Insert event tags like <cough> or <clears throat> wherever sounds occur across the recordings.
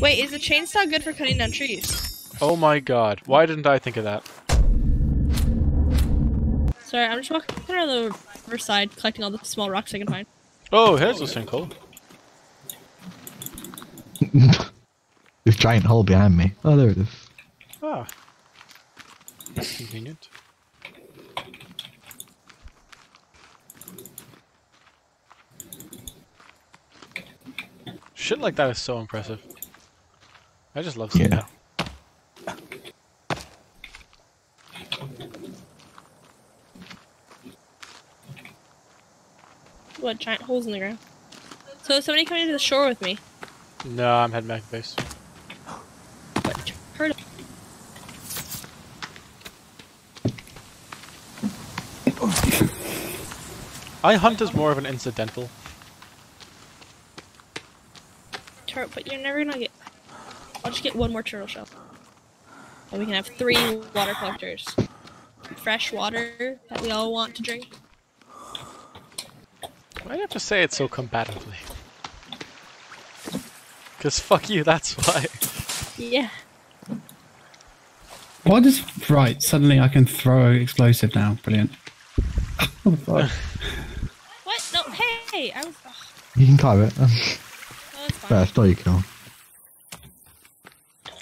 Wait, is the chainsaw good for cutting down trees? Oh my god. Why didn't I think of that? Sorry, I'm just walking around the riverside collecting all the small rocks I can find. Oh, here's a sinkhole. <laughs> this giant hole behind me. Oh, there it is. Ah. That's convenient. Shit like that is so impressive. I just love seeing Yeah. that. What giant holes in the ground? So is somebody coming to the shore with me? No, I'm heading back to base. What turtle? I hunt as more of an incidental. Turtle, but you're never gonna get. I'll just get one more turtle shell. And we can have three water collectors. Fresh water that we all want to drink. Why do you have to say it so combatively? Cause fuck you, that's why. Yeah. What is right? Suddenly I can throw explosive now. Brilliant. <laughs> What fuck? <laughs> What? No, hey! I was. Oh, You can climb it. that's fine. Fair, still you kill.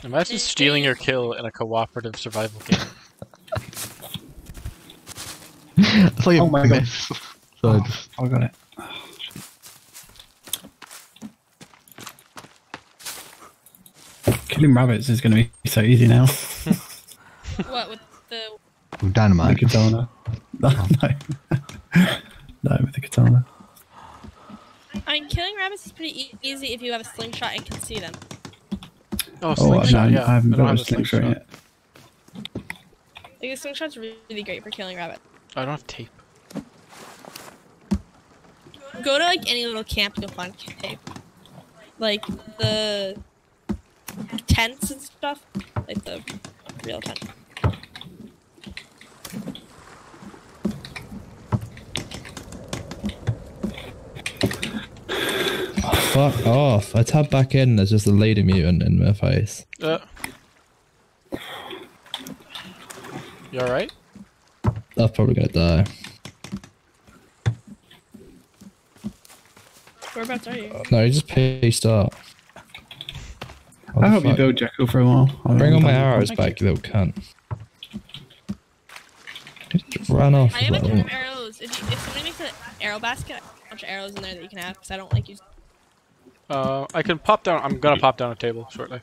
Imagine stealing your kill in a cooperative survival game. I saw you Oh my God. miss. <laughs> So I just, oh, I got it. Killing rabbits is going to be so easy now. <laughs> What with the? with The dynamite. katana. <laughs> No, no. no, with the katana. I mean, killing rabbits is pretty e- easy if you have a slingshot and can see them. Oh, Oh, slingshot, no, yeah. I haven't don't got a have slingshot yet. Like, a slingshot's really great for killing rabbits. I don't have tape. Go to like any little camp, you'll find tape. Like the tents and stuff, like the real tent. Fuck off. I tab back in, there's just a lady mutant in my face. Uh. You alright? I'm probably gonna die. Whereabouts are you? No, he just pieced up. What I the hope you build Jackal for a while. I'll- Bring all my arrows Thank back, you. you little cunt. He just ran off. I have a with ton of arrows. If, you, if somebody makes an arrow basket, I have a bunch of arrows in there that you can have because I don't like using. Uh, I can pop down. I'm gonna pop down a table shortly.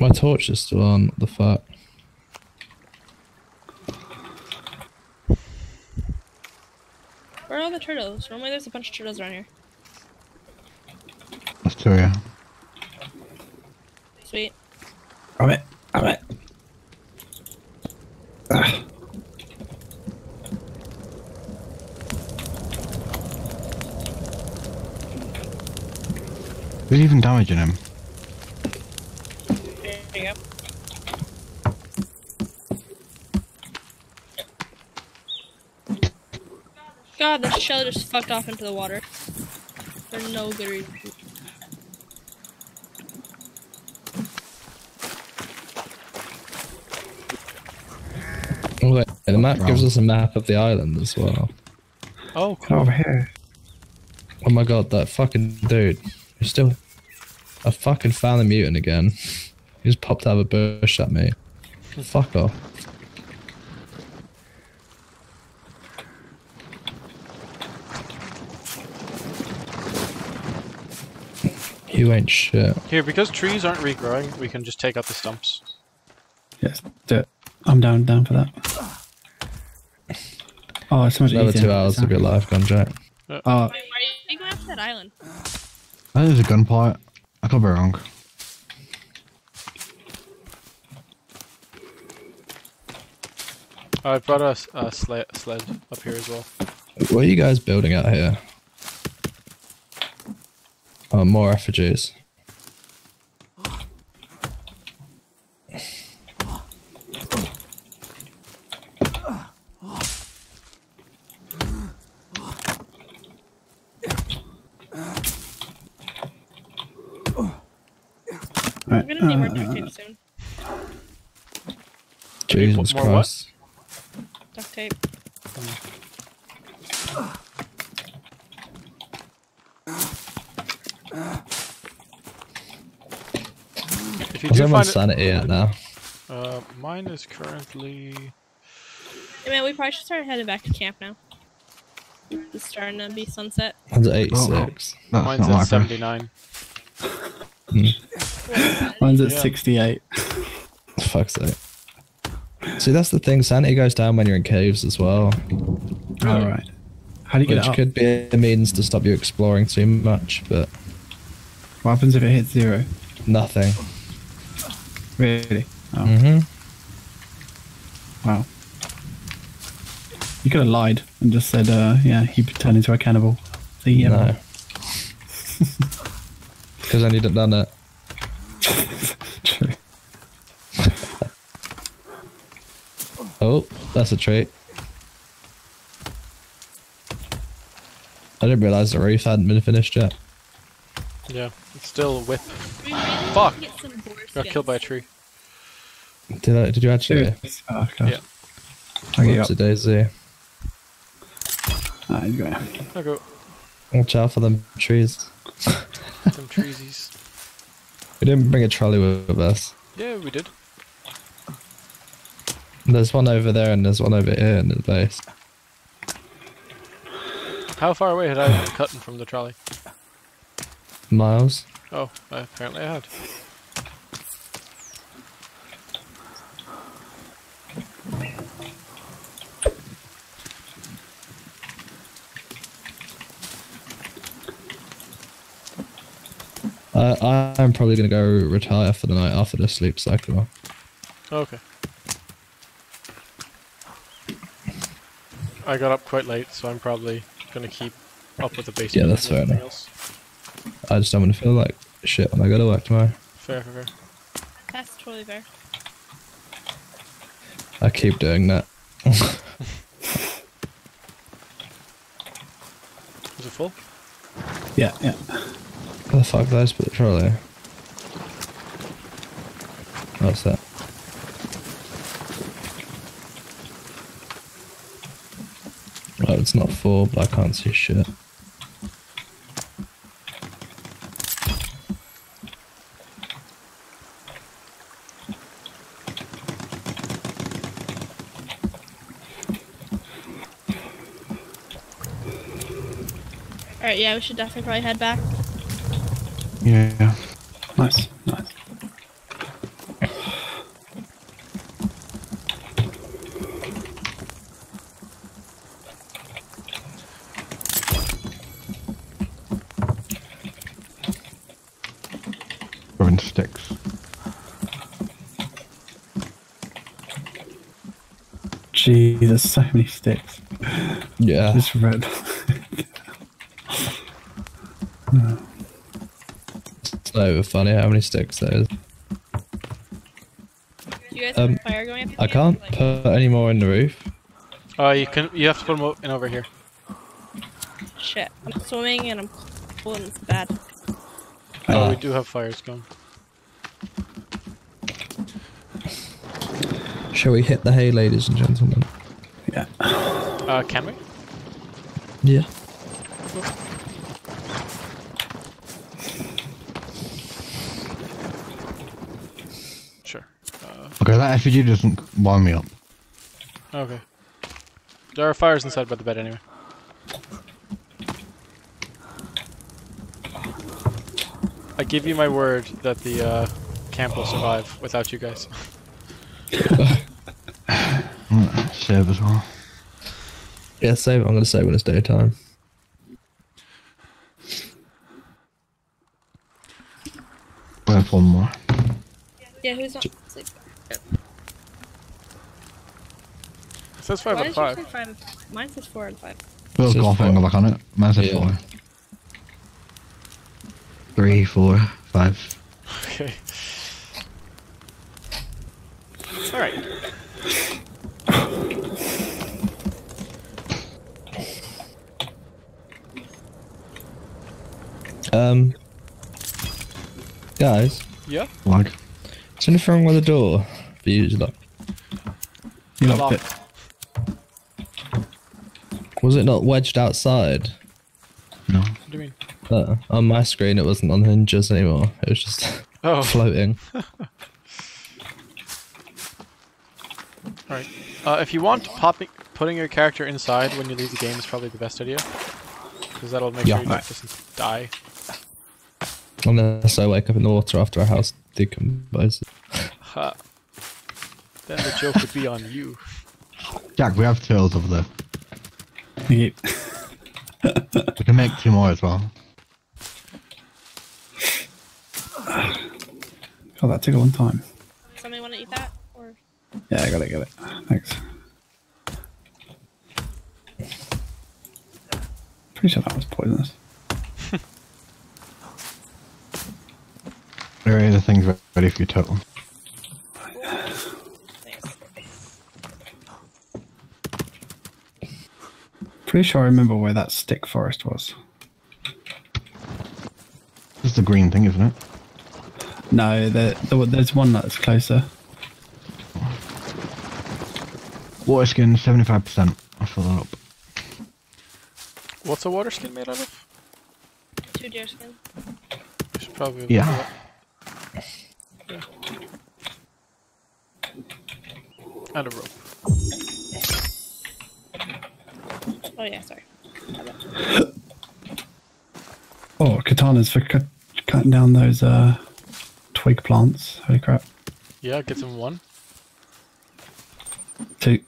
My torch is still on. What the fuck? Where are all the turtles? Normally there's a bunch of turtles around here. Let's do it. Sweet. Rabbit. Rabbit. Ah. Who's even damaging him? There you go. God, the shell just fucked off into the water. For no good reason. Wait, the map gives us a map of the island as well. Oh, Come over here. Oh my god, that fucking dude. He's still. I fucking found the mutant again. He just popped out of a bush at me. Fuck off. You ain't shit. Here, because trees aren't regrowing, we can just take out the stumps. Yes, do it. I'm down, down for that. Oh, it's so much Another easier. two hours of your life gone, Jack. Uh, oh, Wait, why are you going after that island? I think there's a gunport. I could be wrong. Oh, I brought a, s- a sled, sled up here as well. What are you guys building out here? Oh, more refugees. I'm gonna need more uh, duct tape soon. Jesus more what? Christ. Duct tape. If you What's do everyone's find sanity at now? uh, mine is currently. Hey man, we probably should start heading back to camp now. It's starting to be sunset. Mine's at 86. That's Mine's at my first. 79. <laughs> Mine's at Yeah. 68. <laughs> Fuck's sake. See, that's the thing. Sanity goes down when you're in caves as well, All right. How do you get which it up? could be a means to stop you exploring too much, but What happens if it hits zero? nothing. Really? Oh, hmm wow. You could have lied and just said, uh, yeah, he turned into a cannibal. See, yeah. No. <laughs> Because then you'd have done it. True. Oh, that's a trait. I didn't realise the roof hadn't been finished yet. Yeah, it's still a whip. We really need to Fuck. get some boar Got killed by a tree. Did I? Did you actually? Oh, God. Yeah. I'll get you up. Whoopsie daisy. Ah, he's going. I'll go. Watch out for them trees. <laughs> Some treesies. We didn't bring a trolley with us. Yeah, we did. There's one over there and there's one over here in the base. How far away had I been <sighs> cutting from the trolley? Miles. Oh, I, apparently I had. Uh, I'm probably gonna go retire for the night after the sleep cycle. Okay. I got up quite late, so I'm probably gonna keep up with the basement. Yeah, that's fair enough. Else. I just don't want to feel like shit when I go to work tomorrow. Fair, fair, fair. That's totally fair. I keep doing that. <laughs> Is it full? Yeah, yeah. Where the fuck did I just put the trolley? What's that? Oh, it's not full, but I can't see shit. Alright, yeah, we should definitely probably head back. Yeah. Nice, nice. Throwing sticks. Gee, there's so many sticks. Yeah. This red. It's not even funny how many sticks there is. Do you guys Um, have fire going up? I can't? Like, put any more in the roof. Uh, you can. You have to put them in over here. shit. I'm swimming and I'm cold and it's bad. Oh, Ah. we do have fires going. Shall we hit the hay, ladies and gentlemen? Uh, can we? Yeah. Sure. Uh, Okay, that effigy doesn't warm me up. okay. There are fires inside by the bed anyway. I give you my word that the uh, camp will survive without you guys. <laughs> Save as well. Yeah, save. I'm gonna save when it's daytime. We have one more. Yeah, who's not asleep? It says five Why out does of yours five. five? Mine says four and five. We'll Says go off four. and go back on it. Mine says Yeah. four. Three, four, five. <laughs> Okay. All Um, guys, Yeah. Lag. Is anything wrong with the door? For you, look. You Lock. locked it. Was it not wedged outside? No. What do you mean? Uh, on my screen, it wasn't on hinges anymore. It was just Oh, <laughs> floating. <laughs> Alright. Uh, if you want, popping, putting your character inside when you leave the game is probably the best idea. Because that'll make Yeah. sure your deck doesn't die. Unless I wake up in the water after a house decomposes. Ha. Then the joke would be on you. Jack, we have turtles over there. Yeah. We can make two more as well. God, that took a long time. Somebody want to eat that? Or Yeah, I got it, got it. Thanks. Pretty sure that was poisonous. There are the things re- ready for your turtle. Pretty sure I remember where that stick forest was. This is the green thing, isn't it? No, there, there, there's one that's closer. Water skin, 75%. I'll fill that up. What's a water skin made out of? Two deer skin. I should probably. Yeah. And a rope. Oh yeah, sorry. Oh, katanas for cut, cutting down those uh, twig plants. Holy crap. Yeah, get some one. Two.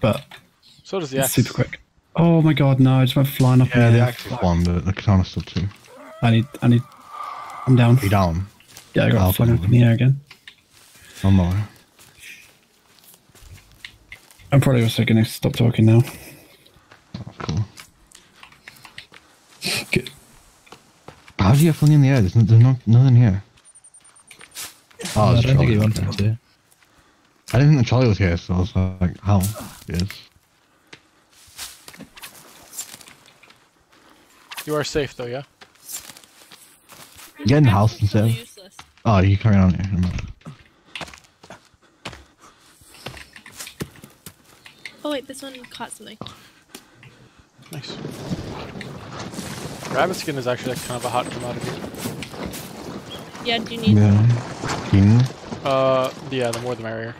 But So does the axe. super quick. Oh my god, no, I just went flying up Yeah, in the the air. axe is one, but the katana's still two. I need, I need, I'm down. Are you down? Yeah, I got I'll flung up follow in the air again. One more. I'm probably also going to stop talking now. That's cool. Good. How do you get in the air? There's, no, there's no, nothing here. Oh, I don't think he trolley. wanted to. I didn't think the trolley was here, so I was like, how? Yes. You are safe though, yeah? Get in the house instead. Useless. Oh, you carry on here. never mind. Oh wait, this one caught something. Nice. Rabbit skin is actually like kind of a hot commodity. Yeah, do you need? Yeah. Keen. Uh, yeah, the more the merrier.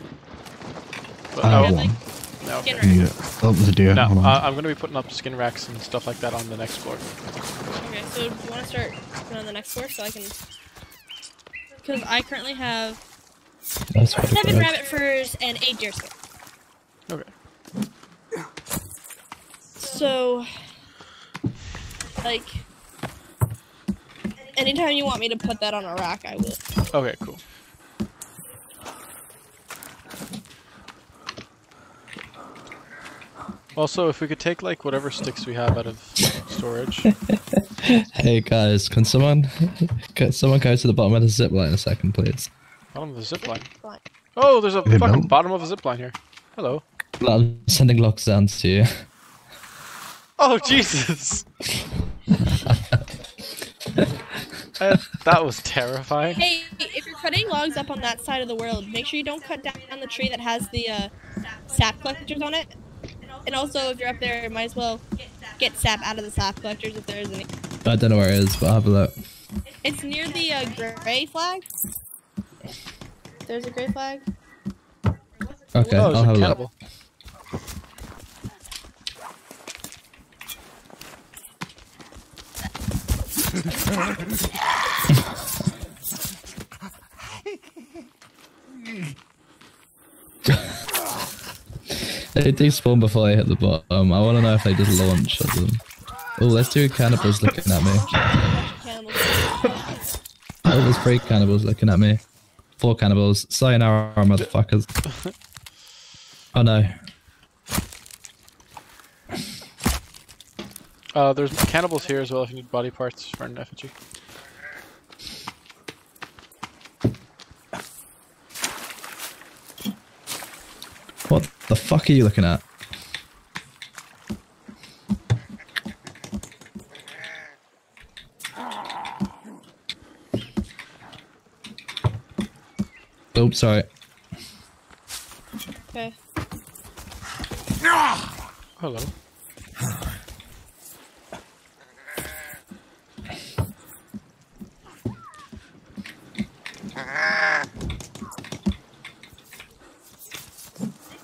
But I no, have like, one. no, Skin I need it. Oh, there's a deer. no. Hold on. Uh, I'm gonna be putting up skin racks and stuff like that on the next floor. Okay, so do you want to start on the next floor so I can? Because I currently have That's seven rabbit furs and eight deer skin. Okay. So, like, anytime you want me to put that on a rack, I will. Okay, cool. Also, if we could take like whatever sticks we have out of storage. <laughs> Hey guys, can someone can someone go to the bottom of the zip line a second, please? Bottom of the zip line. Oh, there's a fucking built? bottom of a zip line here. Hello. I'm sending locks down to you. Oh Jesus! <laughs> Uh, that was terrifying. Hey, if you're cutting logs up on that side of the world, make sure you don't cut down the tree that has the uh, sap collectors on it. And also, if you're up there, you might as well get sap out of the sap collectors if there is any. I don't know where it is, but I'll have a look. It's near the uh, gray flag. There's a gray flag. Okay, oh, I'll a have a look. They do spawn before they hit the bottom. I want to know if they just launch at them. Oh, there's two cannibals looking at me. Oh, there's three cannibals looking at me. Four cannibals. Sayonara, motherfuckers. Oh no. Uh, there's cannibals here as well if you need body parts for an effigy. What the fuck are you looking at? Oops, sorry. Okay. Hello.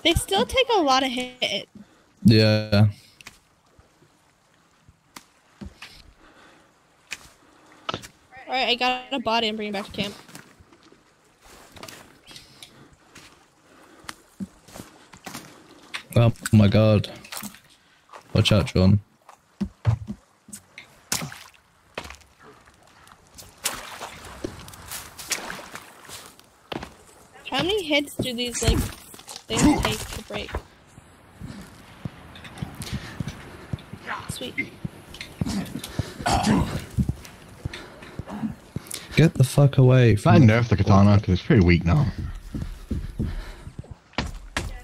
They still take a lot of hit. Yeah. Alright, I got a body and bring it back to camp. Oh my god. Watch out, John. How many hits do these like things take to break? Sweet. Get the fuck away I from nerfed the katana because it's pretty weak now.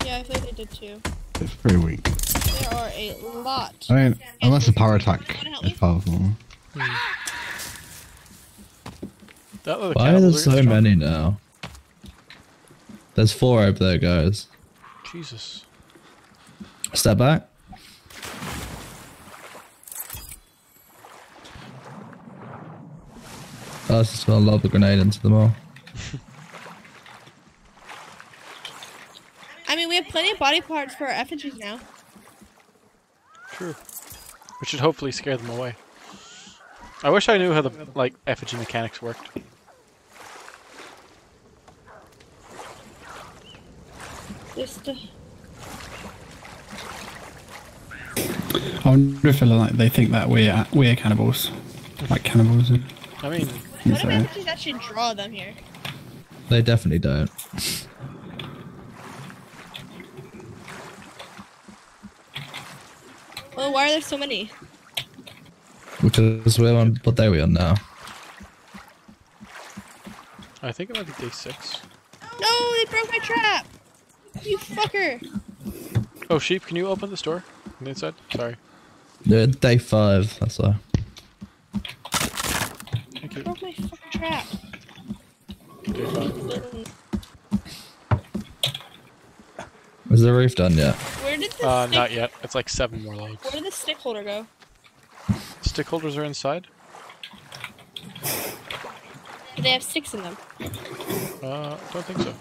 Yeah, I think they did too. It's pretty weak. There are a lot. I mean, unless the power attack Wanna is me? powerful. Hmm. That other Why are there so strong. many now? There's four over there, guys. Jesus. Step back. I was just gonna lob a grenade into them all. I mean, we have plenty of body parts for our effigies now. True. Which should hopefully scare them away. I wish I knew how the like effigy mechanics worked. Just uh, I wonder if like they think that we're we're cannibals, like cannibals. And, I mean, what if so, effigies actually draw them here? They definitely don't. Well, why are there so many? Because we're on what day we on now? I think it might be day six. No, they broke my trap. You fucker! Oh, sheep, can you open this door on the inside? Sorry. Yeah, day five, that's why. Thank you. Broke my fucking trap. Day five. Is the roof done yet? Where did the Uh, stick, not yet. It's like seven more logs. Where did the stick holder go? Stick holders are inside. Do they have sticks in them? Uh, don't think so.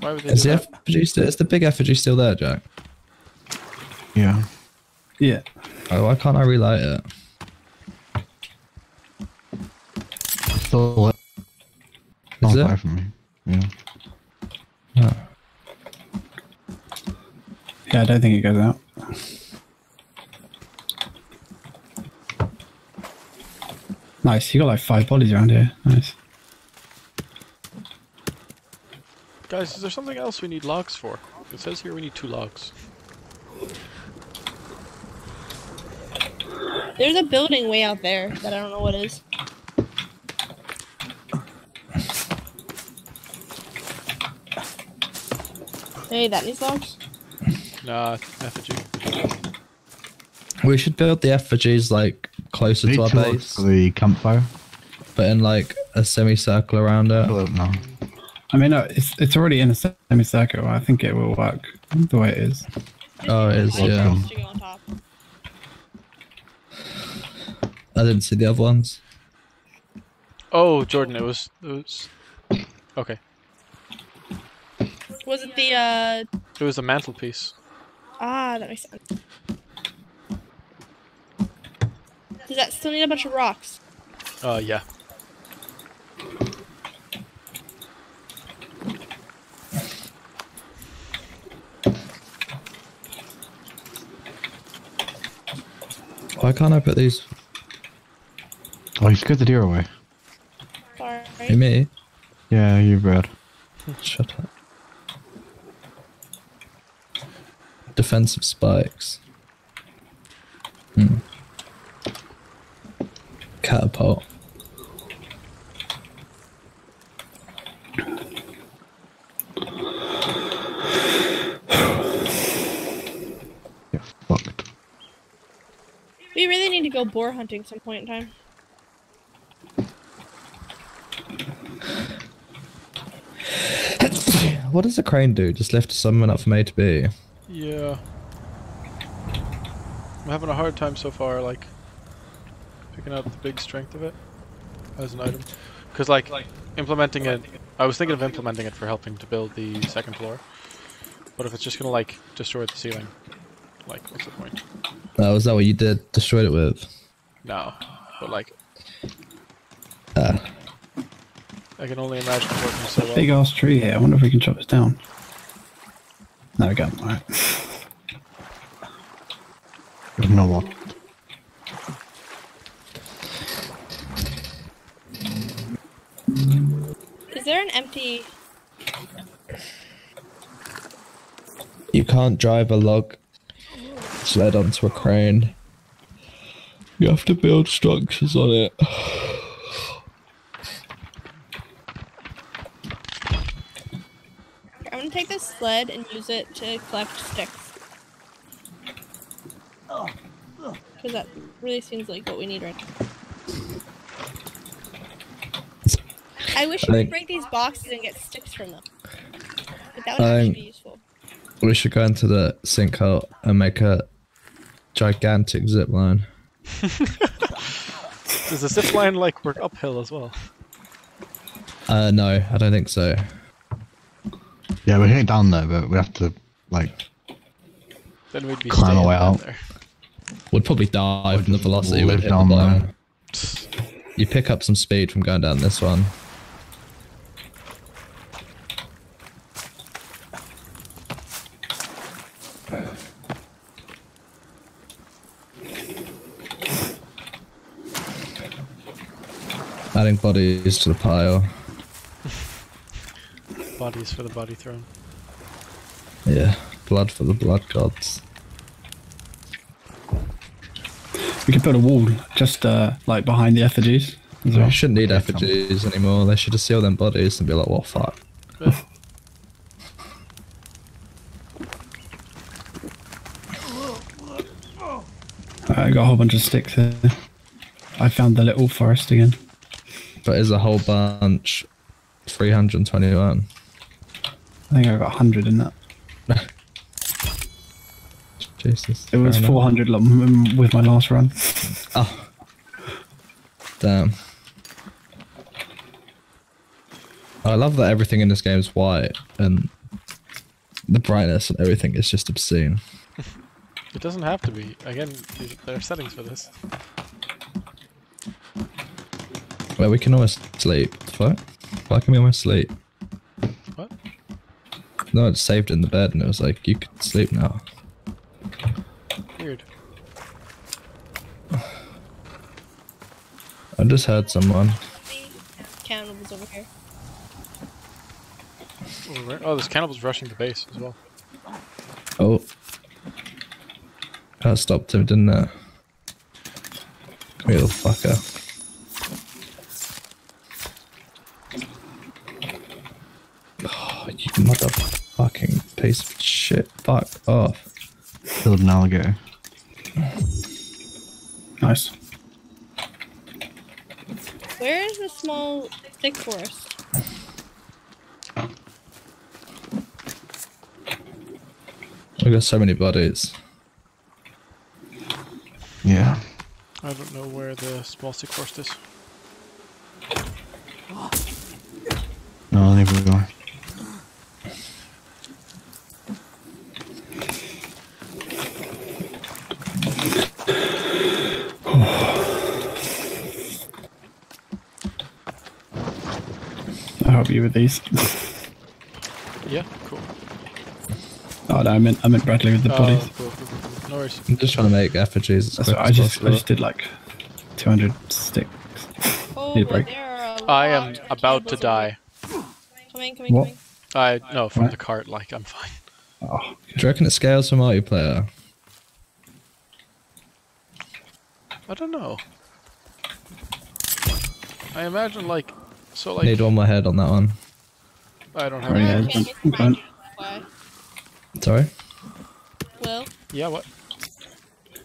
Why would they Is do the that? effigy still, is the big effigy still there, Jack? Yeah. yeah. Oh, why can't I relight it? It's still lit. Not Is it? far from me. Yeah. Oh. Yeah, I don't think it goes out. Nice, you got like five bodies around here. Nice. Guys, is there something else we need logs for? It says here we need two logs. There's a building way out there that I don't know what is. Hey, that needs logs? Nah, effigy. We should build the effigies like closer Need to our base, the campfire. but in like a semicircle around it. Fill it now. I mean, no, it's it's already in a semicircle. I think it will work the way it is. Oh, it is, yeah. to go on top. I didn't see the other ones. Oh, Jordan, it was. It was. Okay. Was it the, uh... It was a mantelpiece. Ah, that makes sense. Does that still need a bunch of rocks? Uh, yeah. Why can't I put these? Oh, you scared the deer away. Sorry. Hey, me? Yeah, you bird. Shut up. Defensive spikes. Hmm. Catapult. go boar hunting some point in time. <sighs> what does a crane do? Just lift someone up from A to B. Yeah. I'm having a hard time so far, like, picking out the big strength of it as an item. Because, like, implementing, it, I was thinking of implementing it for helping to build the second floor. But if it's just gonna, like, destroy the ceiling, like, what's the point? Oh, is that what you did? Destroyed it with? No. But, like, Uh, I can only imagine it working so well. Big ass tree here. I wonder if we can chop this down. There we go. Alright. no know what? Is there an empty? you can't drive a log sled onto a crane. You have to build structures on it. I'm gonna take this sled and use it to collect sticks. Because that really seems like what we need right now. I wish you I could think- break these boxes and get sticks from them. But that would I actually be useful. We should go into the sinkhole and make a gigantic zip line. <laughs> Does the zip line, like, work uphill as well? Uh, no, I don't think so. Yeah, we're heading down there, but we have to like. Then we'd be Climb staying away down out. there. Would probably die from the just velocity. Would live hit the down bottom. there. You pick up some speed from going down this one. Adding bodies to the pile. Bodies for the body throne. Yeah, blood for the blood gods. We could build a wall just uh, like behind the effigies. as well. We shouldn't need effigies anymore. They should just seal them bodies and be like, "What fuck." <laughs> I got a whole bunch of sticks here. I found the little forest again. But is a whole bunch 321. I think I got 100 in that. <laughs> Jesus. It was fair enough. 400 with my last run. Oh. Damn. I love that everything in this game is white and the brightness and everything is just obscene. <laughs> It doesn't have to be. Again, there are settings for this. Well, we can almost sleep. What? Why can we almost sleep? What? No, it saved in the bed and it was like, you could sleep now. Weird. I just heard someone. Cannibals over here. Oh, where- Oh, there's cannibals rushing the base as well. Oh. That stopped him, didn't it? Come here, little fucker. Oh, you motherfucking piece of shit. Fuck off. Killed an alligator. Nice. Where is the small thick forest? We got so many bodies. Yeah. I don't know where the small thick forest is. No, neither do I. I'll help you with <laughs> these. Yeah, cool. Oh no, I meant I meant Bradley with the Oh, bodies. cool, cool, cool, cool. No worries. I'm just trying to make effigies as That's quick what I as just I just did like 200 sticks. Oh, <laughs> Need a break. there are a I lot am about to cannibals over die. here. Coming, coming, What? coming. I no from Right. the cart. Like I'm fine. Oh, Do you reckon it scales for multiplayer? I don't know. I imagine like so like Need one more head on that one. I don't have. Right, any- yeah. Can't get I'm behind going. you. Why? Sorry? Well, Yeah, what?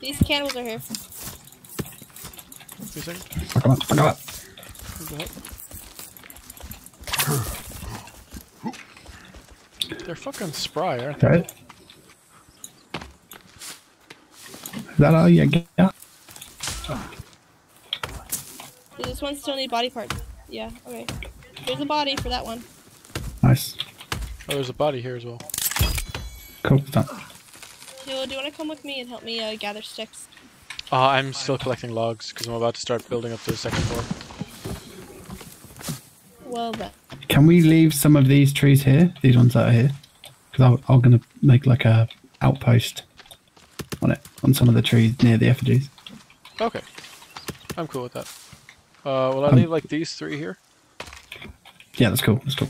these cannibals are here. Two seconds. fuck 'em up, fuck 'em up. What the hell? They're fucking spry, aren't they? Okay. Is that all you get? Does this one still need body parts? Yeah, okay. There's a body for that one. Nice. Oh, there's a body here as well. Cool. Done. Yo, do you want to come with me and help me uh, gather sticks? Uh, I'm still collecting logs because I'm about to start building up to the second floor. Well then. Can we leave some of these trees here? These ones that are here? Because I'm going to make like a outpost on it, on some of the trees near the effigies. Okay. I'm cool with that. Uh, will I Um, leave like these three here? Yeah, that's cool. That's cool.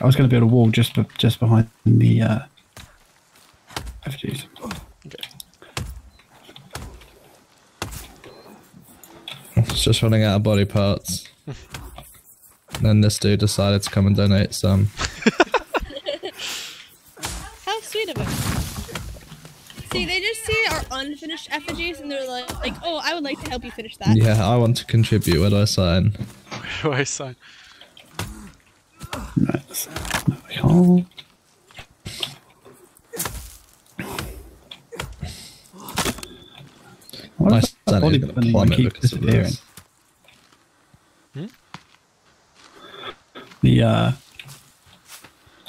I was going to build a wall just be- just behind the uh, effigies. Okay. It's just running out of body parts. <laughs> then this dude decided to come and donate some. <laughs> How sweet of him. See, they just see our unfinished effigies and they're like, like, oh, I would like to help you finish that. Yeah, I want to contribute. Where do I sign? Where do I sign? Right. Oh. Why My does that body is gonna burning plummet keep because of disappearing? this. The uh,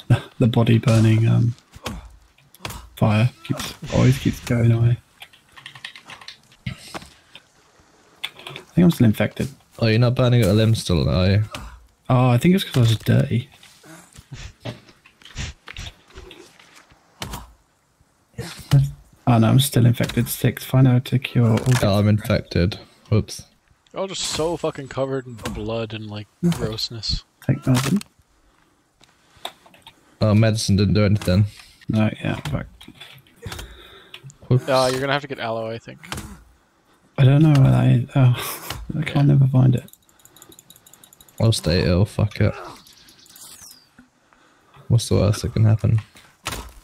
<laughs> the body burning um fire keeps always keeps going away. I think I'm still infected. Oh, you're not burning at a limb still, are you? Oh, I think it's because I was dirty. Oh no, I'm still infected. Six. Find out to cure. All Oh, I'm infected. Whoops. They're all just so fucking covered in blood and like grossness. Take medicine. Oh, medicine didn't do anything. No, yeah, fuck. Whoops. Uh, you're gonna have to get aloe, I think. I don't know where that is. Oh, I can't never find it. I'll stay ill. Fuck it. What's the worst that can happen?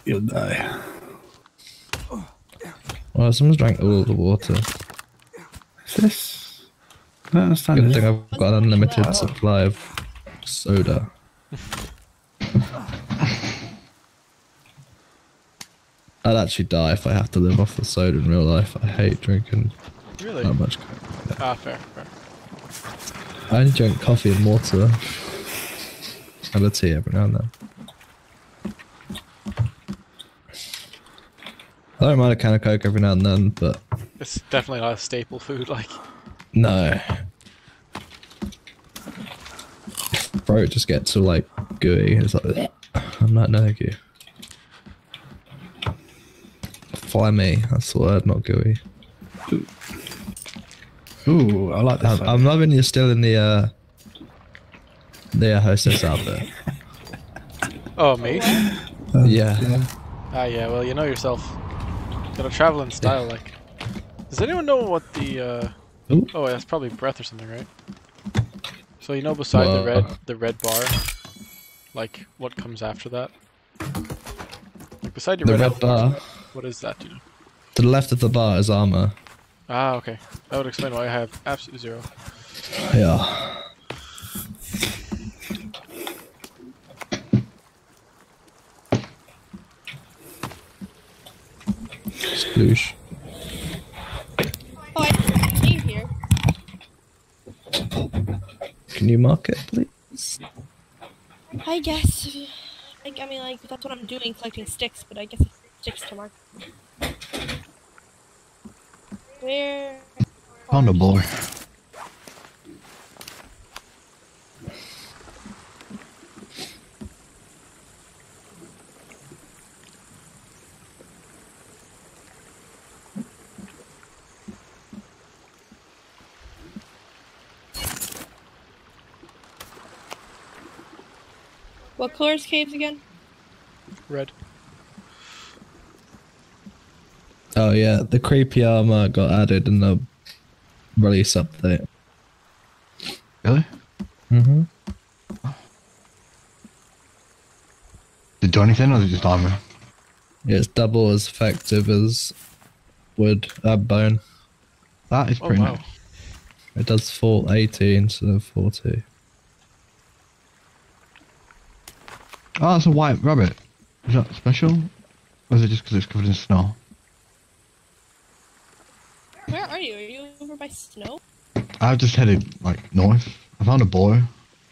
You'll die. Well, someone's drank all of the water. Is this? I don't understand. Good Is thing? I've got an unlimited supply of soda. <laughs> I'd actually die if I have to live off the soda in real life. I hate drinking Really? that much. Ah, fair, fair. I only drink coffee and water. And a tea every now and then. I don't mind a can of Coke every now and then, but It's definitely not a staple food. Like, no. Throat just gets so like gooey. It's like, I'm not no you. Phlegmy, that's the word, not gooey. Ooh, I like this. I'm. I'm loving you're still in the uh the uh, hostess outfit. <laughs> oh me? Uh, yeah. Ah, yeah. Well, you know yourself. Gotta travel in style. Like, does anyone know what the? uh... Ooh. Oh, that's probably breath or something, right? So you know, beside the red, the red bar, like what comes after that? Like beside your The red, red health bar. What is that? Do? To the left of the bar is armor. Ah, okay. That would explain why I have absolute zero. Yeah. Sploosh. Oh, I came here. Can you mark it, please? I guess. I mean, like, that's what I'm doing, collecting sticks, but I guess it's sticks to mark. Where? Found a boar. What color's caves again? Red. Oh yeah, the creepy armor got added in the release update. Really? Mm-hmm. Did it do anything or is it just armor? It's double as effective as wood uh, bone. That is Oh pretty wow. nice. It does full 80 instead of 40. Oh, that's a white rabbit. Is that special? Or is it just because it's covered in snow? Where are you? Are you over by snow? I've just headed, like, north. I found a boar,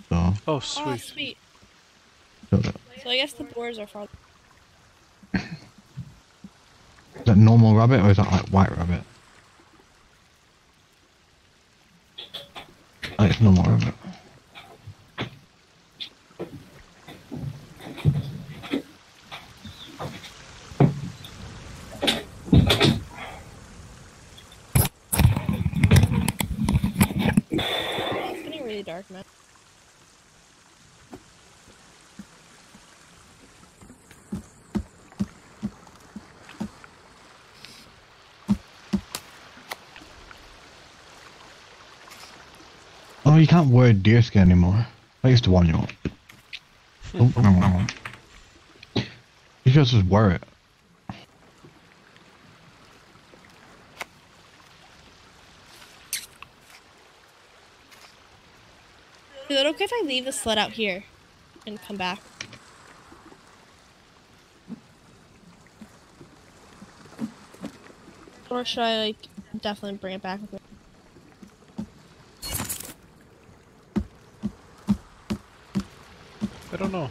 so... Oh, Oh, sweet. sweet. so So I guess the boars are far. Is that normal rabbit or is that like white rabbit? Oh, it's normal rabbit. It's getting really dark, man. Oh, you can't wear deer skin anymore. I used to warn you. oh, no, no, no. You should just wear it. Is it okay if I leave the sled out here and come back? Or should I like definitely bring it back with me? I don't know.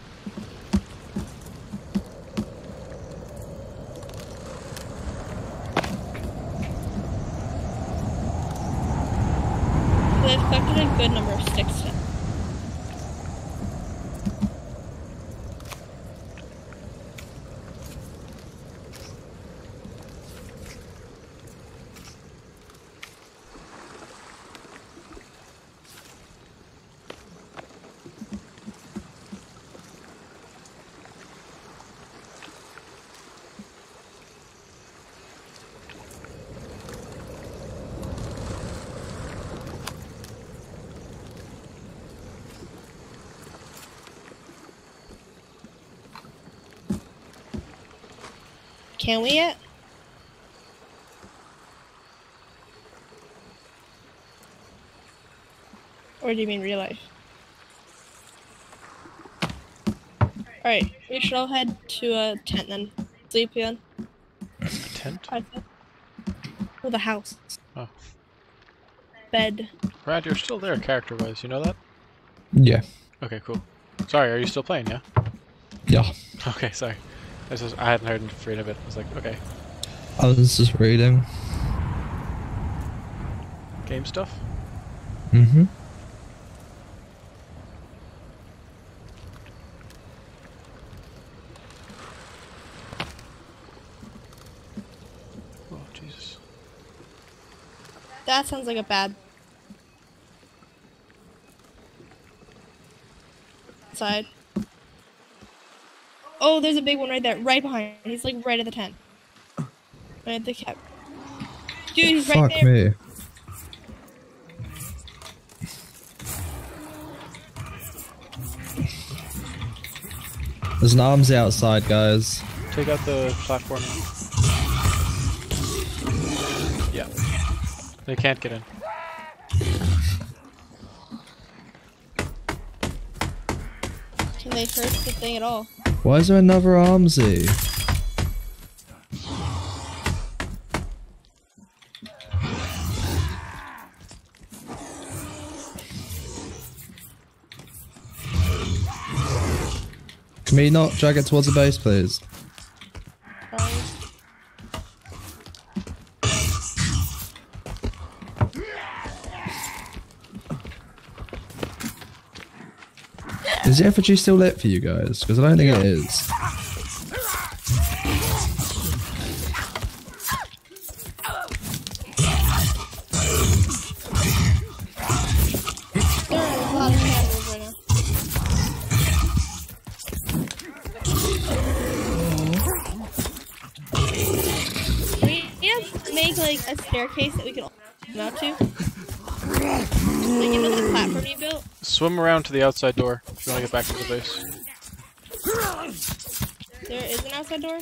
They've collected a good number of sticks. now. Can we yet? Or do you mean real life? Alright, we should all head to a tent then. Sleep then. A tent? I. Oh, the house. Oh. Bed. Brad, you're still there character-wise, you know that? Yeah. Okay, cool. Sorry, are you still playing, yeah? Yeah. Okay, sorry. I, was—I hadn't heard free of it. I was like, okay. I was just reading. Game stuff? Mm-hmm. Oh, Jesus. That sounds like a bad side. Oh, there's a big one right there, right behind. He's like right at the tent. Right at the cap. Dude, he's right Fuck there. me. There's an arms outside, guys. Take out the platform. Yeah. They can't get in. Can they hurt the thing at all? Why is there another armsy? Can we not drag it towards the base, please? Is the effigy still lit for you guys? Because I don't think it is. There are a lot of cameras right now. Can we have make like a staircase that we can all come out to? Like you know the mm. platform you built? Swim around to the outside door if you want to get back to the base. There is an outside door?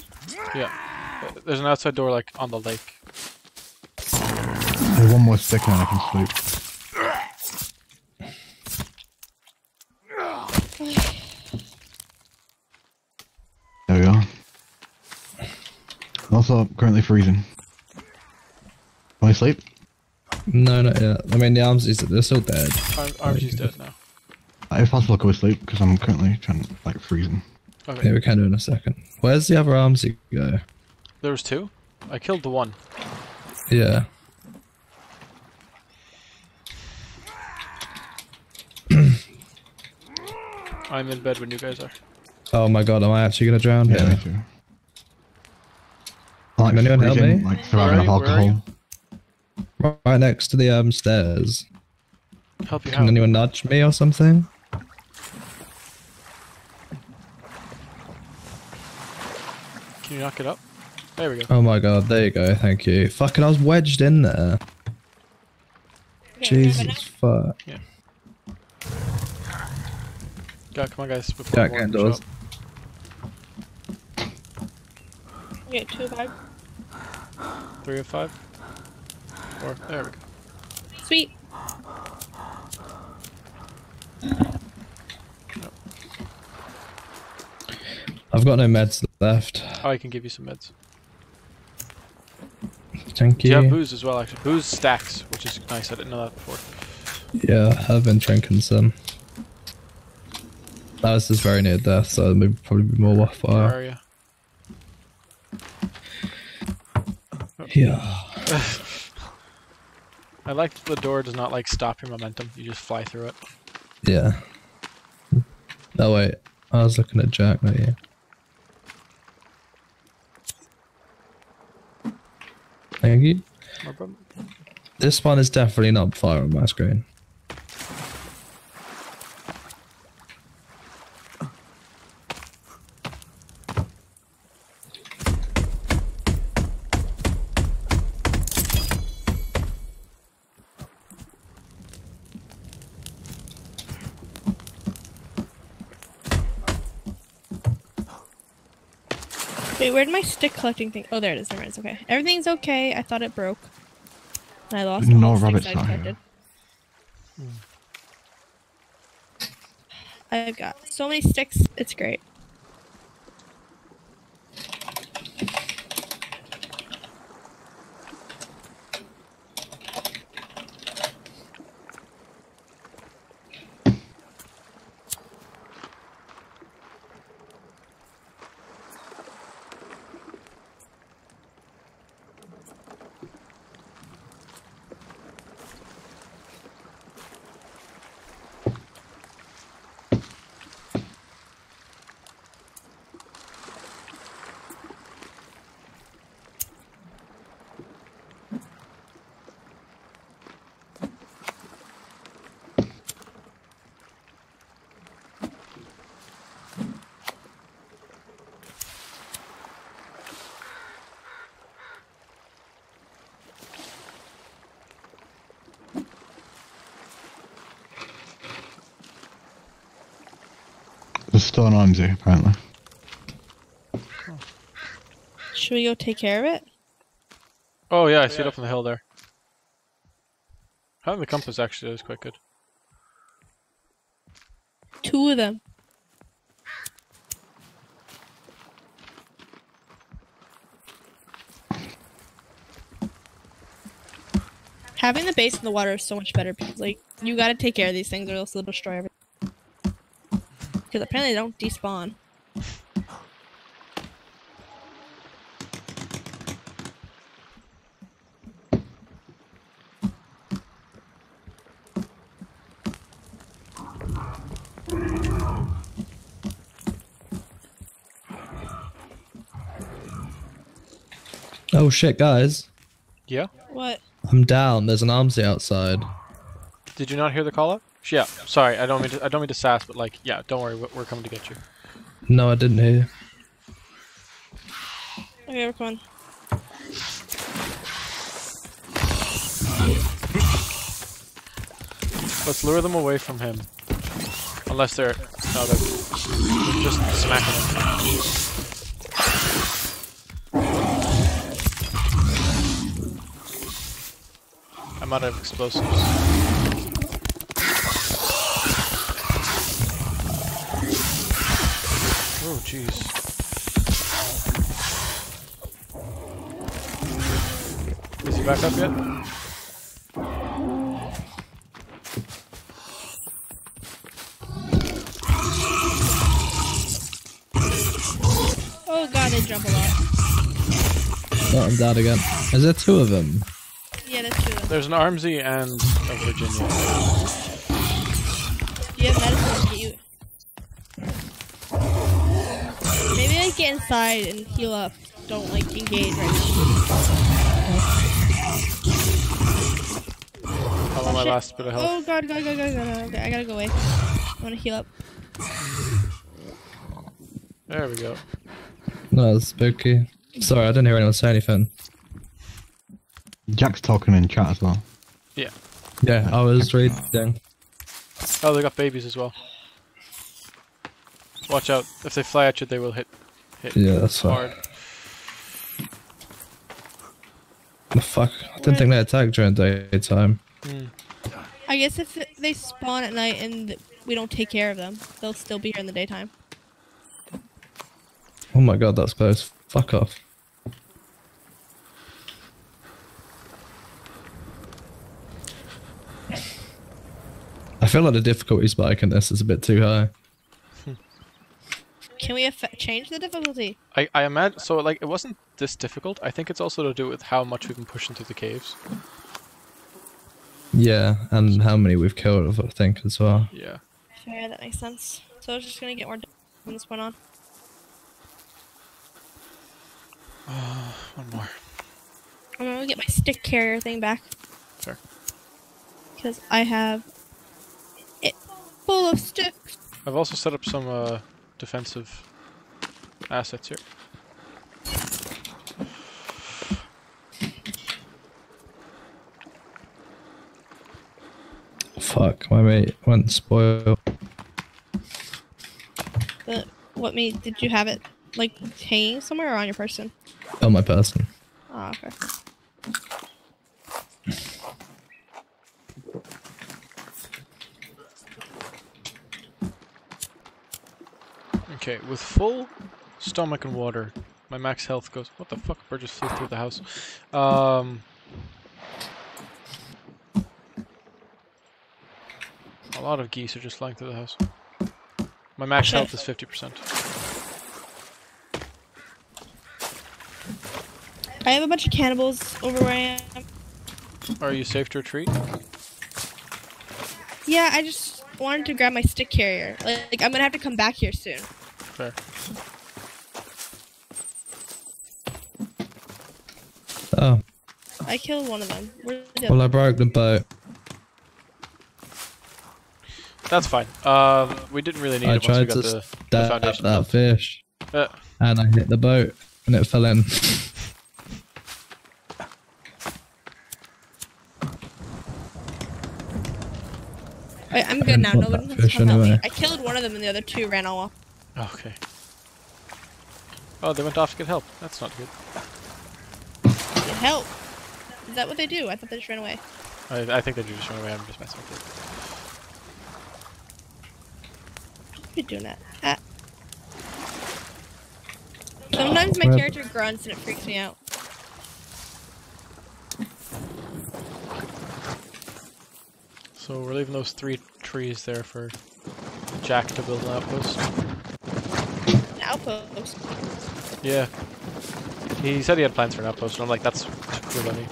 Yeah. There's an outside door, like, on the lake. There's one more stick and I can sleep. There we go. Also, currently freezing. Can I sleep? No, not yet. I mean, the arms, is they're still dead. Arm, Armsy's dead now. Uh, If possible, go to sleep because I'm currently trying to like freezing. Okay. Yeah, we can do in a second. Where's the other armsy go? There was two. I killed the one. Yeah. <clears throat> I'm in bed when you guys are. Oh my god, am I actually gonna drown Yeah, me here? too. Like Can anyone help me? Like surviving Where off? Where are you? alcohol. Right next to the um stairs. Help you Can out. anyone nudge me or something? Can you knock it up? There we go. Oh my god, there you go, thank you. Fucking, I was wedged in there. Okay, Jesus fuck. Yeah. Go, come on, guys. Before Jack more and show doors. up. now. Two of five. Three of five. Four. There we go. Sweet. I've got no meds left. Oh, I can give you some meds. Thank Do you. you have booze as well, actually? Booze stacks, which is nice. I didn't know that before. Yeah, I've been drinking some. That was just very near death, so maybe probably be more worthwhile. Where worthwhile. are you? Yeah. <laughs> <laughs> I like that the door does not like stop your momentum. You just fly through it. Yeah. No wait, I was looking at Jack, not you. Thank you. No. This one is definitely not fire on my screen. Where'd my stick collecting thing? Oh, there it is. Never mind. It's okay. Everything's okay. I thought it broke. And I lost No all the rabbits sticks I out here. I've got so many sticks. It's great. There's stone arms apparently. Should we go take care of it? Oh yeah, I see it up on the hill there. Having the compass actually is quite good. Two of them. Having the base in the water is so much better because, like, you gotta take care of these things or else they'll destroy everything. Because apparently they don't despawn. Oh shit, guys. Yeah. What? I'm down. There's an armsy outside. Did you not hear the call up? Yeah. Sorry, I don't mean to. I don't mean to sass, but like, yeah. Don't worry, we- we're coming to get you. No, I didn't hear. Okay, we're coming. Let's lure them away from him. Unless they're no, they're, they're just smacking him. I'm out of explosives. Oh jeez. Is he back up yet? Oh god, they jump a lot. Oh, I'm dead again. Is there two of them? Yeah, that's true. There's an Armsy and a Virginia. Do you have Maybe like and heal up. Don't like engage right now. I'm on my shit. last bit of health. Oh god, god, god, god, god. Okay, I gotta go away. I wanna heal up. There we go. No, it's spooky. Sorry, I didn't hear anyone say anything. Jack's talking in chat as well. Yeah. Yeah, I was reading. Oh, they got babies as well. Watch out. If they fly at you, they will hit hit Yeah, that's fine. hard. The fuck? I didn't think they attacked during daytime. I guess if they spawn at night and we don't take care of them, they'll still be here in the daytime. Oh my god, that's close. Fuck off. I feel like the difficulty spike in this is a bit too high. Can we affe- change the difficulty? I, I imagine so. Like it wasn't this difficult. I think it's also to do with how much we can push into the caves. Yeah, and how many we've killed, I think, as well. Yeah. Fair, that makes sense. So it's just gonna get more done from this point on. <sighs> One more. I'm gonna get my stick carrier thing back Sure. because I have it full of sticks. I've also set up some uh, defensive assets here. Fuck, my mate went spoiled. The, what me? Did you have it like hanging somewhere or on your person? Oh, my person. Oh, okay. Okay, with full stomach and water, my max health goes. What the fuck? Bird just flew through the house. Um. A lot of geese are just flying through the house. My max health is 50%. I have a bunch of cannibals over where I am. Are you safe to retreat? Yeah, I just wanted to grab my stick carrier. Like, like, I'm gonna have to come back here soon. Fair. Oh, I killed one of them. The well, I broke the boat. That's fine. Um, we didn't really need I it once we tried got to the, the stab foundation. that built. fish, Uh, and I hit the boat, and it fell in. I, I'm good now. want Nobody that to come help me. I killed one of them and the other two ran all off. Okay. Oh, they went off to get help. That's not good. Get help. Is that what they do? I thought they just ran away. I, I think they just run away. I'm just messing with You're doing that. Ah. Sometimes my character grunts and it freaks me out. So we're leaving those three trees there for Jack to build an outpost. An outpost. Yeah. He said he had plans for an outpost, and I'm like, that's too cool, me.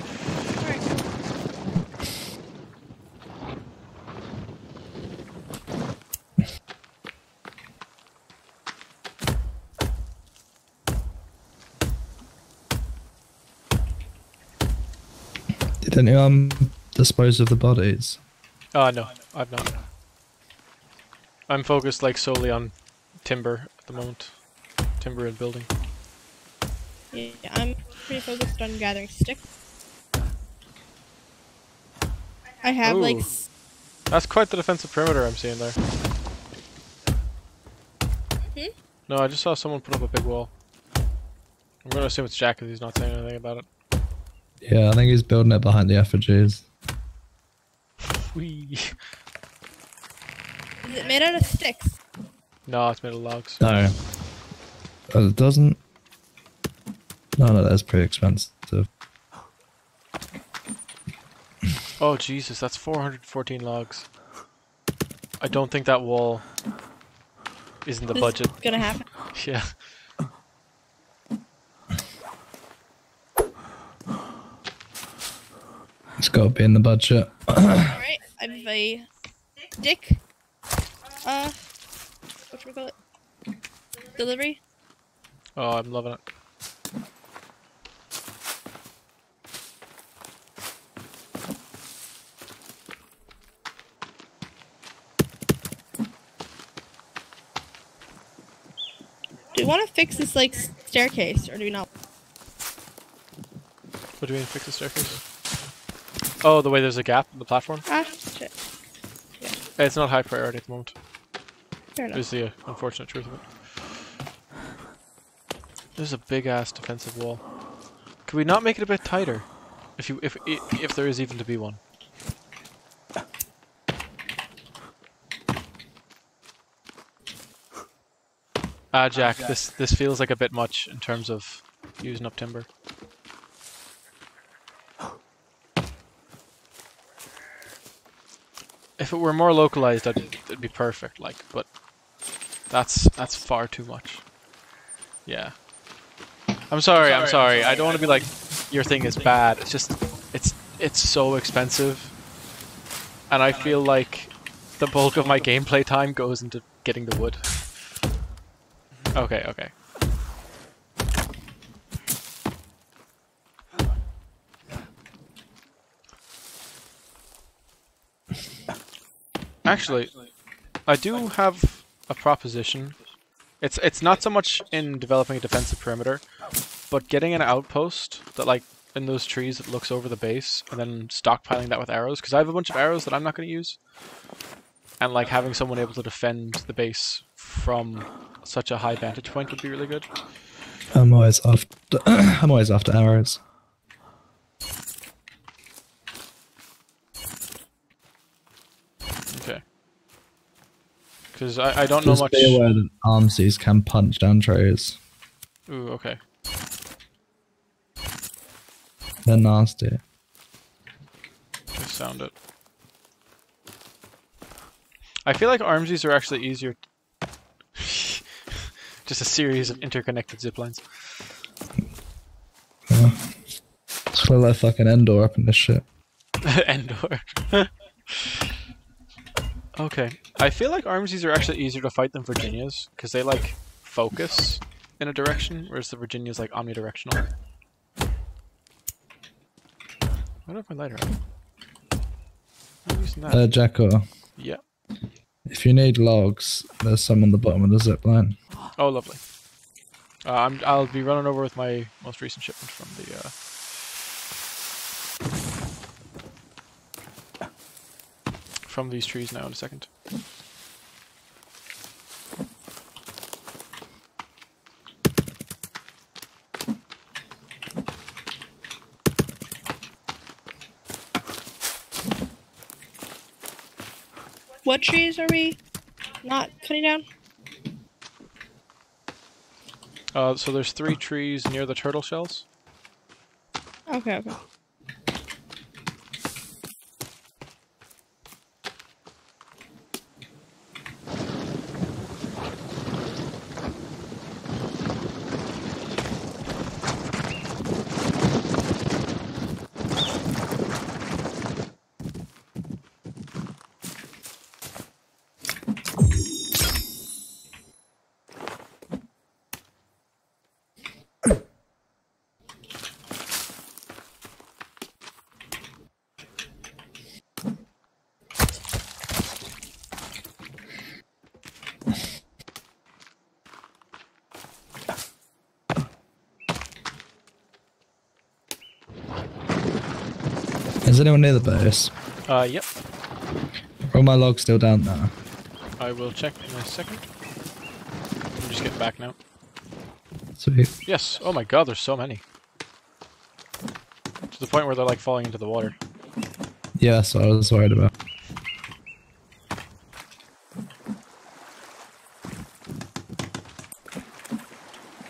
Did anyone dispose of the bodies? Uh, no, I've not. I'm focused like solely on timber at the moment. Timber and building. Yeah, I'm pretty focused on gathering sticks. I have like Ooh. s- That's quite the defensive perimeter I'm seeing there. Hmm? No, I just saw someone put up a big wall. I'm gonna assume it's Jack because he's not saying anything about it. Yeah, I think he's building it behind the effigies. Whee. Is it made out of sticks? No, it's made of logs. No. Oh, it doesn't. No, no, that's pretty expensive. Oh Jesus, that's 414 logs. I don't think that wall is in the This budget. is gonna happen. <laughs> Yeah. It's got to be in the budget. Alright, I have a dick. Uh, what should we call it? Delivery? Oh, I'm loving it. Do we want to fix this, like, staircase, or do we not? What do you mean fix the staircase? Oh, the way there's a gap in the platform? Ah, shit. Yeah. It's not high priority at the moment. Fair enough. Is the uh, unfortunate truth of it. There's a big ass defensive wall. Could we not make it a bit tighter? If you if if there is even to be one. Ah, Jack, this this feels like a bit much in terms of using up timber. If it were more localized, I'd, it'd be perfect. Like, but that's that's far too much. Yeah. I'm sorry. I'm sorry. I don't want to be like your thing is bad. It's just it's it's so expensive, and I feel like the bulk of my gameplay time goes into getting the wood. Okay. Okay. Actually, I do have a proposition. It's it's not so much in developing a defensive perimeter, but getting an outpost that like in those trees that looks over the base, and then stockpiling that with arrows. Because I have a bunch of arrows that I'm not going to use, and like having someone able to defend the base from such a high vantage point would be really good. I'm always after. <coughs> I'm always after arrows. Okay. Because I, I don't know much. Just be aware that armsies can punch down trees. Ooh, okay. They're nasty. I sound it. I feel like armsies are actually easier. <laughs> Just a series of interconnected zip lines. Just gonna fucking Endor up in this shit. <laughs> Endor. <laughs> okay. I feel like armsies are actually easier to fight than Virginias because they like focus in a direction, whereas the Virginia's like omnidirectional. I have my lighter out? I'm using that. Uh, Jacko, yeah. if you need logs, there's some on the bottom of the zip line. Oh, lovely. Uh, I'm, I'll be running over with my most recent shipment from the. Uh... From these trees now in a second. What trees are we not cutting down? Uh, so there's three trees near the turtle shells. Okay, okay. Is anyone near the base? Uh, yep. Are all my logs still down there? I will check in a second. I'm just getting back now. Sweet. Yes. Oh my god, there's so many. To the point where they're like falling into the water. Yeah, that's what I was worried about.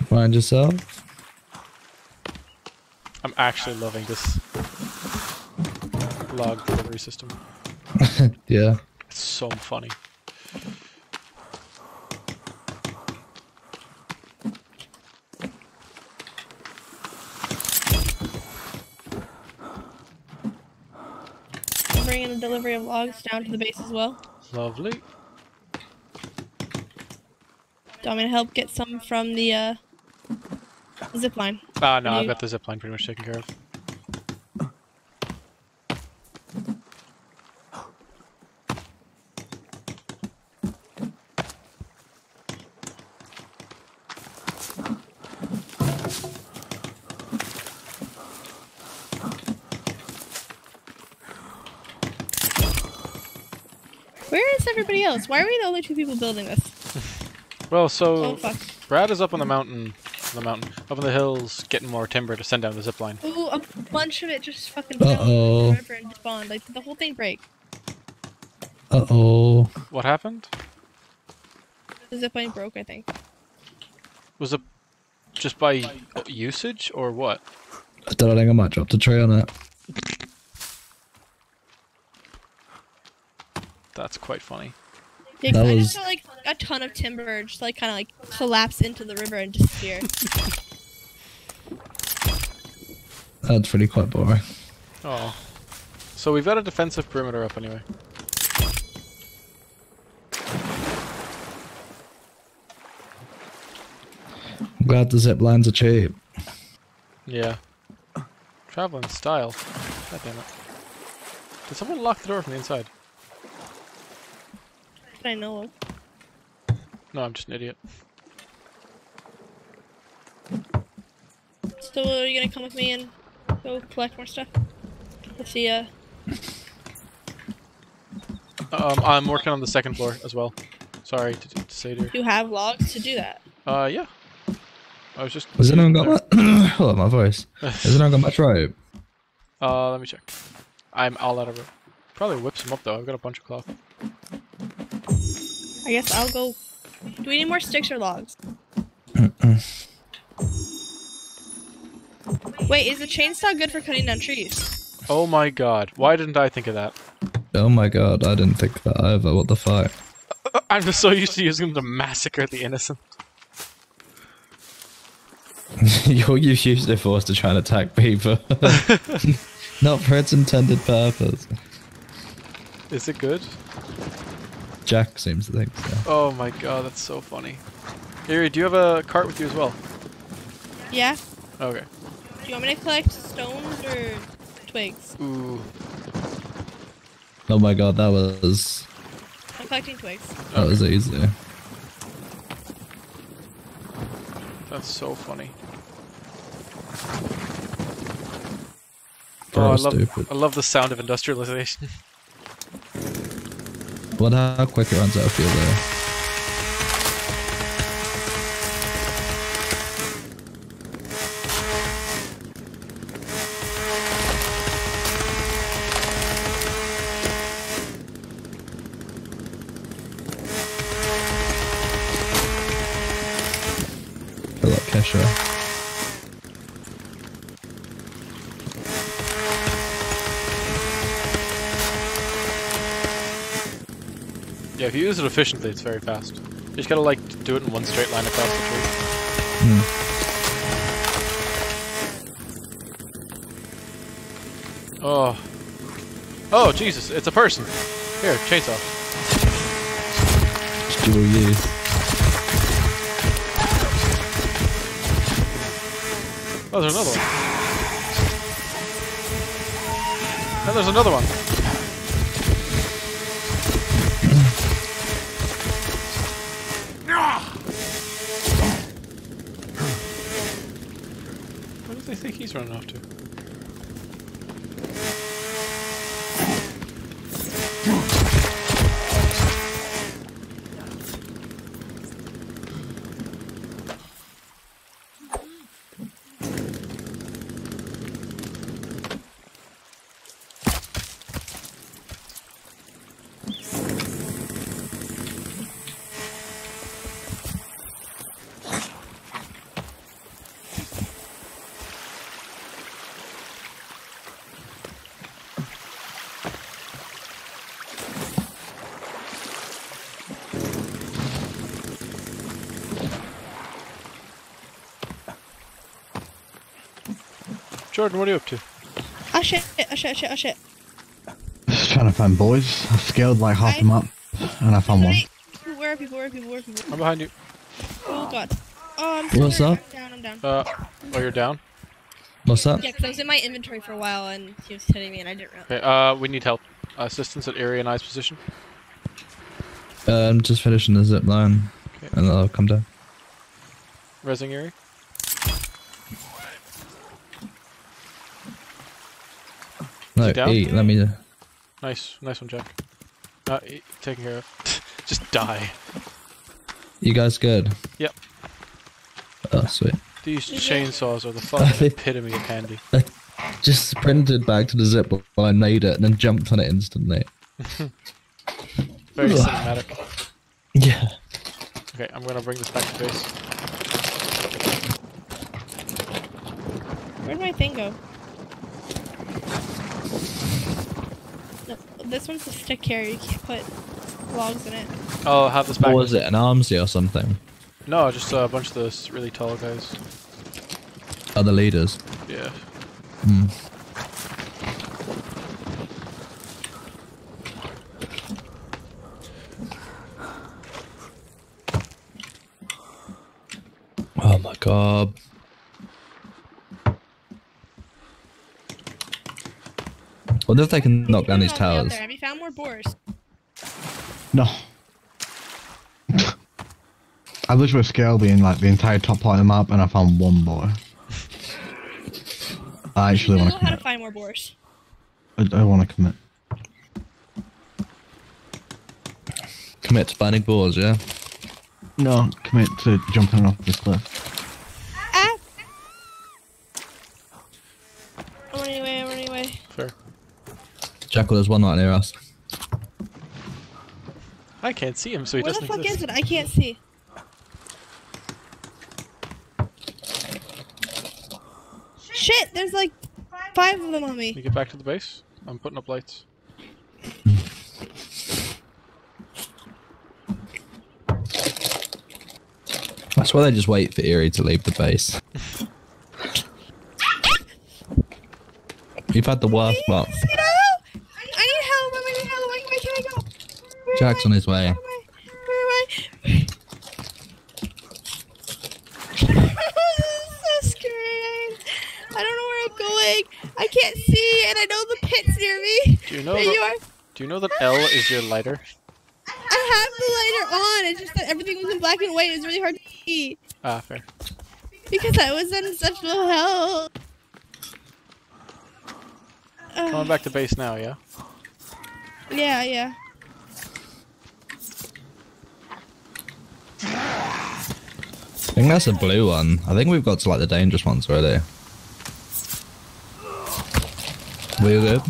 Find yourself? I'm actually loving this log delivery system. <laughs> Yeah. It's so funny. I'm bringing a delivery of logs down to the base as well. Lovely. Do you want me to help get some from the uh, zip line? Ah, no, I've got the zip line pretty much taken care of. Where is everybody else? Why are we the only two people building this? Well, so Oh. Brad is up on the mountain, on the mountain, up in the hills, getting more timber to send down the zip line. Ooh, a bunch of it just fucking fell into Uh-oh. the river and spawned. Like, the whole thing break? Uh oh. What happened? The zipline broke, I think. Was it just by usage or what? I don't think I might drop the tree on it. That's quite funny. Yeah, 'cause That I was- just saw like a ton of timber just like kind of like collapse into the river and disappear. <laughs> That's really quite boring. Oh. So we've got a defensive perimeter up anyway. I'm glad the zip lines are cheap. Yeah. Traveling style. God damn it. Did someone lock the door from the inside? That I know of. No, I'm just an idiot. So are you gonna come with me and go collect more stuff? Let's see. Uh, Um, I'm working on the second floor as well. Sorry to, to say, to you have logs to do that. Uh, yeah. I was just. Has anyone got my... <clears throat> Hold on, my voice. Has anyone got much rope? <laughs> Uh, let me check. I'm all out of rope. Probably whip some up though. I've got a bunch of cloth. I guess I'll go. Do we need more sticks or logs? Wait, is the chainsaw good for cutting down trees? Oh my god. Why didn't I think of that? Oh my god, I didn't think of that either. What the fuck? <laughs> I'm just so used to using them to massacre the innocent. <laughs> You're you used it for us to try and attack people. <laughs> Not for its intended purpose. Is it good? Jack seems to think so. Oh my god, that's so funny. Iri, do you have a cart with you as well? Yeah. Okay. Do you want me to collect stones or twigs? Ooh. Oh my god, that was I'm collecting twigs. that was easy. That's so funny. Bro, oh, I love, stupid. I love the sound of industrialization. <laughs> How quick runs out of fuel there. Fill up Kesha. yeah, if you use it efficiently, it's very fast. You just gotta like do it in one straight line across the tree. Oh. Oh, Jesus, it's a person. Here, chainsaw. Dual use. Oh, there's another one. And there's another one. Where he's off to? Jordan, what are you up to? Oh shit, oh shit, oh shit, oh shit. Just trying to find boys. I scaled like half I- them up, and I found one. Wait, where are people? Where are people? Where are people? I'm behind you. Oh god. Oh, I'm What's up? I'm down, I'm down. Uh, oh, you're down. What's up? Yeah, because I was in my inventory for a while and he was hitting me and I didn't realize. Okay. Uh, we need help. assistance at Iri and I's position. Uh, I'm just finishing the zip line, Okay. and I'll come down. Resing Iri. No, down? Let me. Nice, nice one, Jack. Uh, e- taken care of. <laughs> Just die. You guys good? Yep. Oh, sweet. These chainsaws are the fucking <laughs> epitome of handy. <laughs> Just sprinted back to the zip line, made it, and then jumped on it instantly. Very cinematic. Yeah. Okay, I'm gonna bring this back to base. Where'd my thing go? No, this one's a stick carrier. You can't put logs in it. I'll have this back. What was it? An armsy or something? No, just uh, a bunch of those really tall guys. Other leaders. Yeah. Hmm. Oh my god. Wonder if they can knock down these Help me out towers. there. Have you found more boars? No. I literally scaled in like the entire top part of the map and I found one boar. I actually want Google to how to find more boars. I, I want to commit. Commit to finding boars, yeah? No, commit to jumping off the cliff. Ah! I'm running away. I'm running away. Fair. Jackal, there's one right near us. I can't see him, so he Where doesn't Where the fuck exist. is it? I can't see. Shit! There's like five of them on Can me. you get back to the base? I'm putting up lights. That's why they just wait for Iri to leave the base. <laughs> You've had the worst month. Please, no! I need help. I need help. Where, where can I go? Where Jack's on I? his way. I? Where am I? this is so scary. I don't know where I'm going. I can't see, and I know the pit's near me. Do you know there the- you are. Do you know that L is your lighter? I have the lighter on. It's just that everything was in black and white. It was really hard to see Ah, fair. because I was in such low health. Come on back to base now, yeah? Yeah, yeah. Think that's a blue one. I think we've got to like the dangerous ones already. We're good.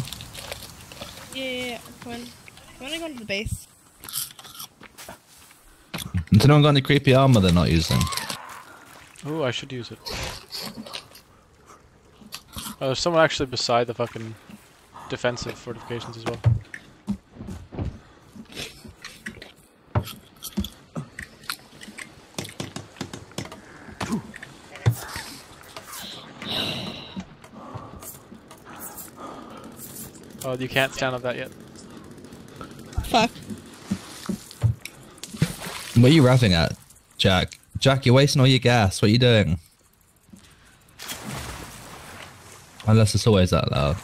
Yeah, yeah, yeah. When, when I'm go to the base. Has anyone got any creepy armor they're not using? Oh, I should use it. Oh, there's someone actually beside the fucking defensive fortifications as well. Oh, you can't stand up that yet. Fuck. What are you rapping at, Jack? Jack, you're wasting all your gas. What are you doing? Unless it's always that loud.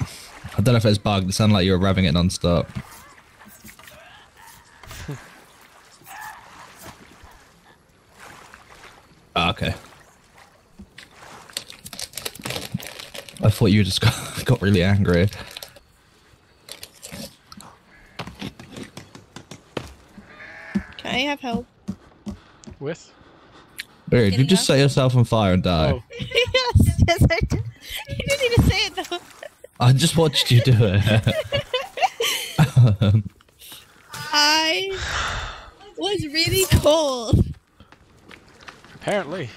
I don't know if it's bugged. It sounded like you were revving it non-stop. Ah, okay. I thought you just <laughs> got, got really angry. Can I have help? With? Dude, you just set yourself on fire and die. Oh, <laughs> yes, yes, I did. You didn't even say it though. I just watched you do it. <laughs> I was really cold. apparently.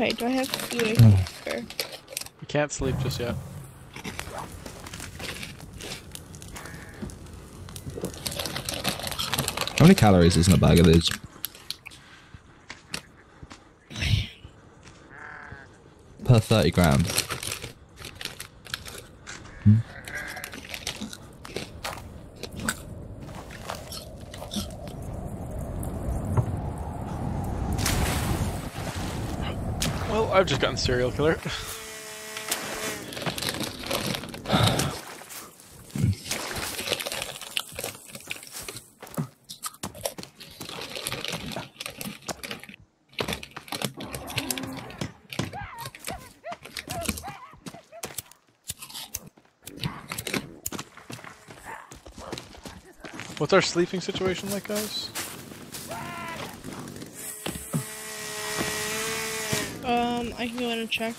Okay, do I have food? Mm. We can't sleep just yet. How many calories is in a bag of these? Per 30 grams. I've just gotten serial killer. What's our sleeping situation like, guys? Um, I can go in and check.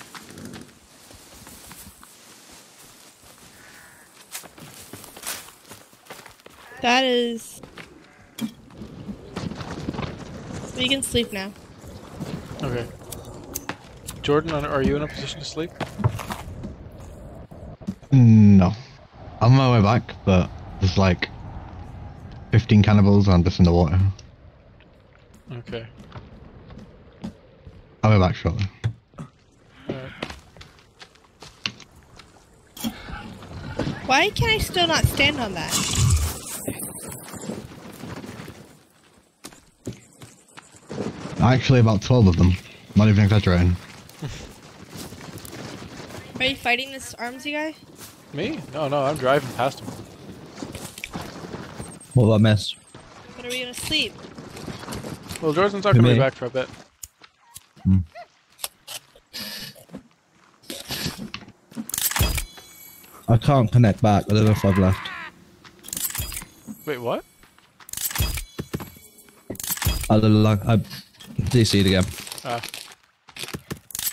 That is. We can sleep now. Okay. Jordan, are are you in a position to sleep? No. I'm on my way back, but there's like 15 cannibals and I'm just in the water. Okay. I'll be back shortly. Why can I still not stand on that? Actually, about 12 of them. Not even exaggerating. Are you fighting this Armsy guy? Me? No, no, I'm driving past him. What about mess? But are we gonna sleep? Well, Jordan's not gonna be Me? back for a bit. Can't connect back. I don't know if I've left. Wait, what? I don't like. I DC'd again. Ah,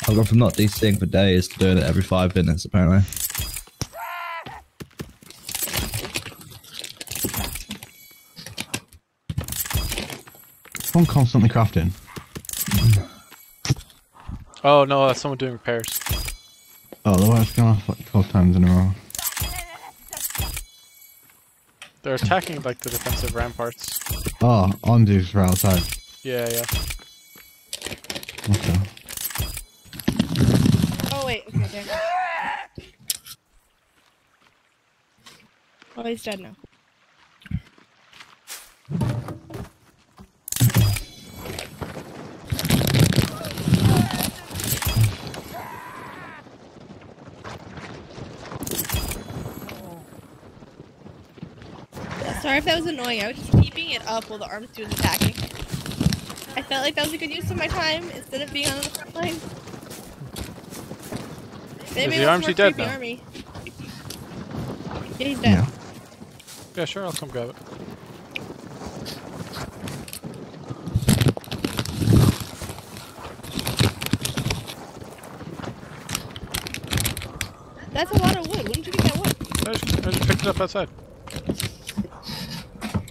I've gone from not DCing for days to doing it every five minutes, apparently. I'm constantly crafting. Oh no, that's someone doing repairs. Oh, the water's gone off like 12 times in a row. They're attacking like the defensive ramparts. Oh, Ondu's right outside. Yeah, yeah. Okay. Oh wait, okay, there. Oh, he's dead now. Sorry if that was annoying. I was just keeping it up while the arms was attacking. I felt like that was a good use of my time instead of being on the front line. If anybody the wants Armsy dead creepy now? Army. Yeah, he's dead. Yeah. Yeah, sure, I'll come grab it. That's a lot of wood. Wouldn't you get that wood? I just, I just picked it up outside.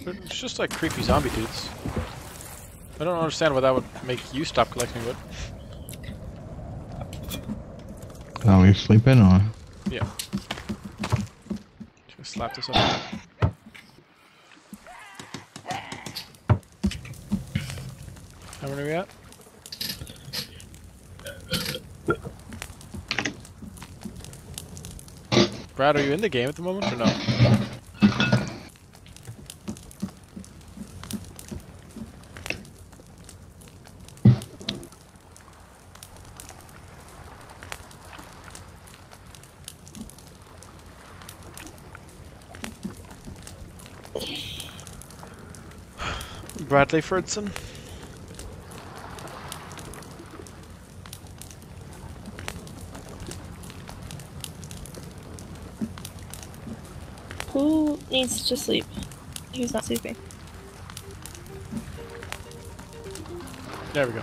It's just like creepy zombie dudes. I don't understand why that would make you stop collecting wood. Are we sleeping or? Yeah. Just slap this up. How many are we at? Brad, are you in the game at the moment or no? Bradley Ferdson? Who needs to sleep? Who's not sleeping? There we go.